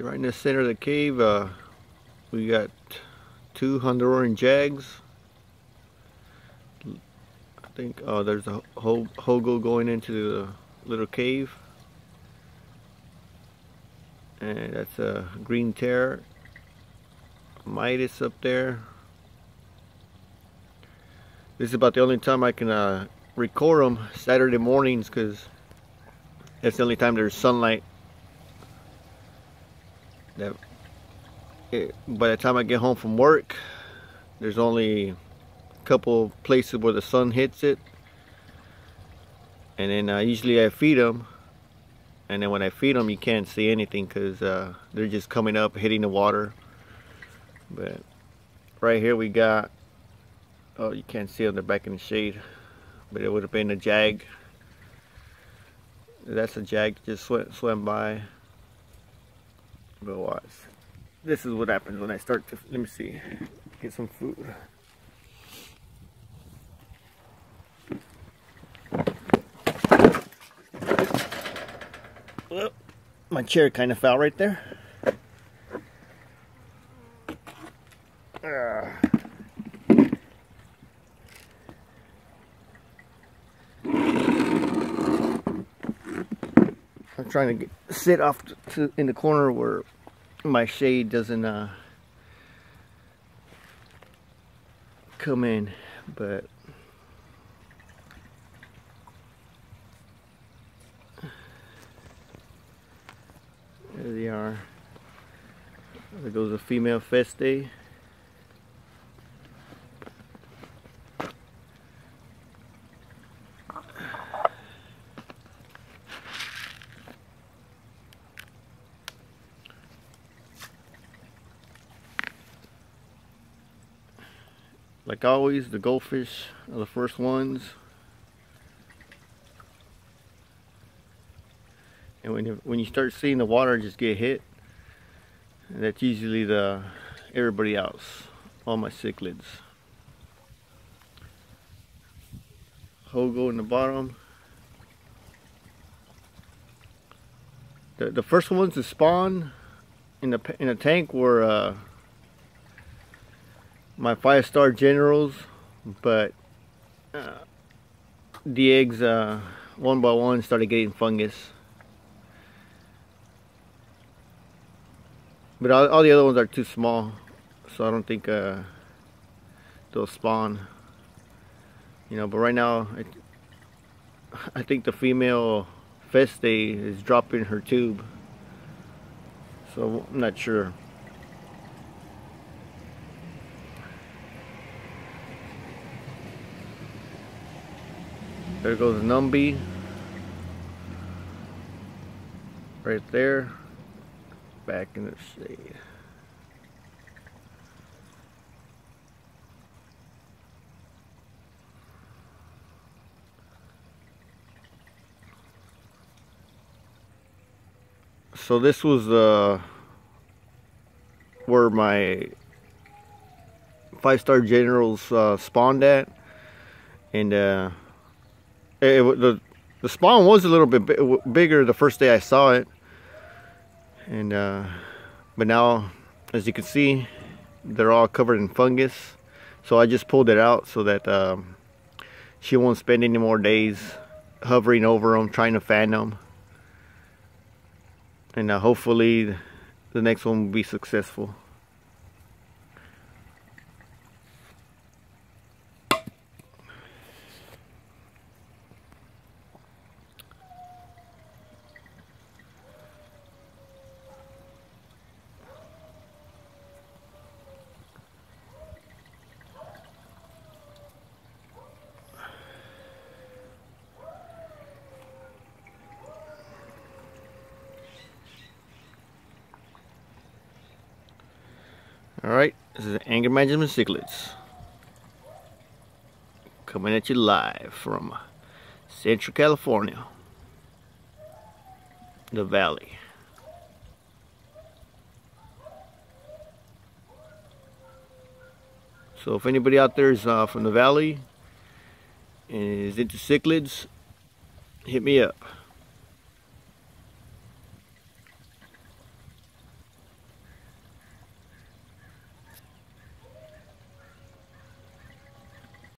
Right in the center of the cave, uh, we got two Honduran jags. I think, oh, there's a ho hogo going into the little cave. And that's a green terror. Midas up there. This is about the only time I can uh, record them Saturday mornings because that's the only time there's sunlight. That it, by the time I get home from work, there's only a couple places where the sun hits it. And then uh, usually I feed them. And then when I feed them, you can't see anything because uh, they're just coming up, hitting the water. But right here we got Oh, you can't see on the back in the shade, but it would have been a jag. That's a jag just swam, swam by. But watch. This is what happens when I start to, let me see, get some food. Well, my chair kind of fell right there. Trying to get, sit off to, in the corner where my shade doesn't uh, come in, but there they are. There goes a female festae. Like always, the goldfish are the first ones. And when you, when you start seeing the water just get hit, that's usually the everybody else, all my cichlids. Hogo in the bottom. The, the first ones to spawn in the in the tank were uh, my five star generals but uh, the eggs uh, one by one started getting fungus. But all, all, the other ones are too small so I don't think uh, they'll spawn. You know but right now I, I think the female festae is dropping her tube. So I'm not sure There goes Numby. Right there. Back in the shade. So this was uh, where my five-star generals uh, spawned at. And uh, it, the the spawn was a little bit bigger the first day I saw it. And uh, but now as you can see they're all covered in fungus. So I just pulled it out so that um, she won't spend any more days hovering over them trying to fan them and uh, hopefully the next one will be successful Alright, this is Anger Management Cichlids. Coming at you live from Central California. The Valley. So if anybody out there is uh, from the Valley and is into cichlids, hit me up.